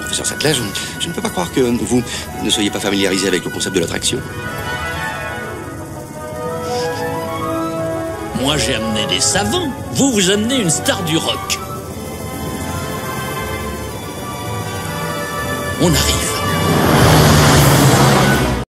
professeur Sattler, je, je ne peux pas croire que vous ne soyez pas familiarisé avec le concept de l'attraction. Moi, j'ai amené des savants. Vous, vous amenez une star du rock. On arrive.